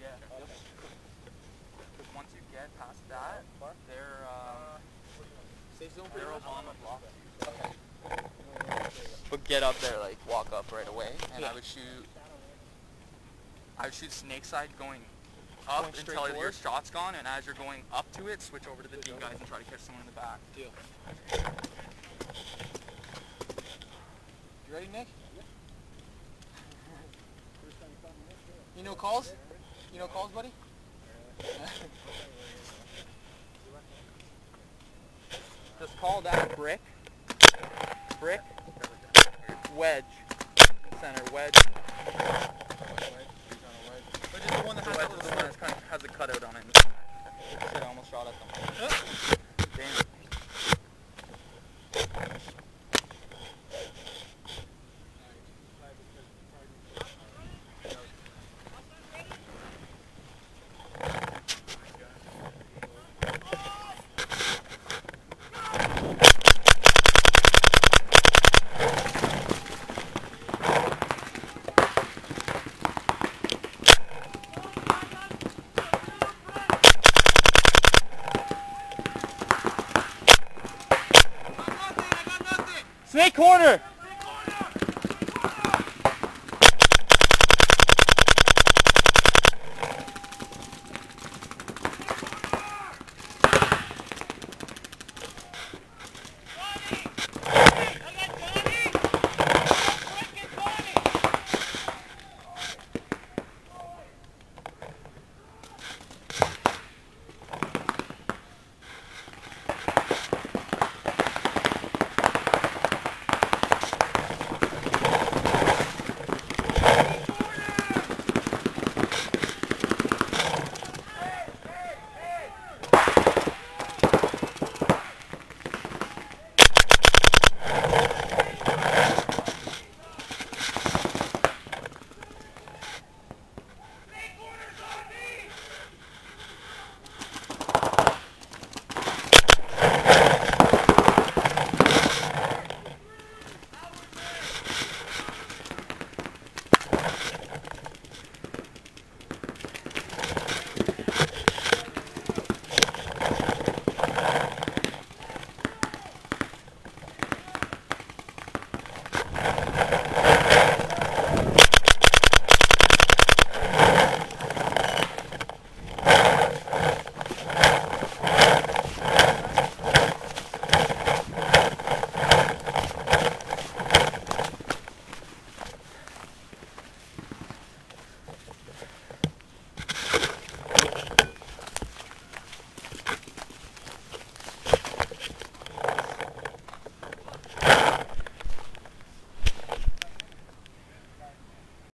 Yeah. Because once you get past that, they're, um, they're Obama blocked But get up there, like, walk up right away, and yeah. I would shoot, I would shoot snake side going up going until forward. your shot's gone, and as you're going up to it, switch over to the deep guys and try to catch someone in the back. Deal. You know calls? You know calls, buddy? Just call that brick, brick, wedge, center wedge. Or just the one that has Wedge that is the one that has a cutout on it. Shit, I almost shot at them. Snake corner!